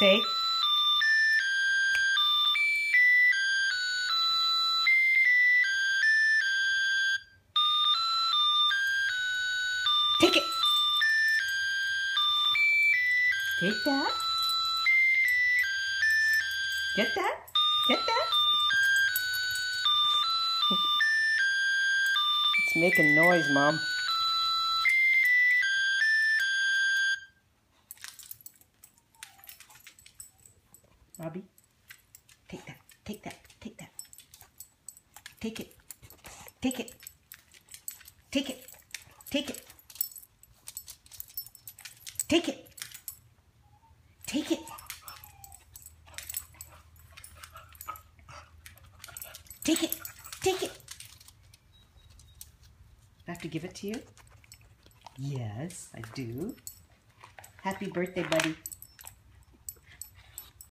Stay. Take it. Take that. Get that. Get that. It's making noise, Mom. Robbie, take that, take that, take that. Take it, take it, take it, take it, take it, take it. Take it, take it. I have to give it to you? Yes, I do. Happy birthday, buddy.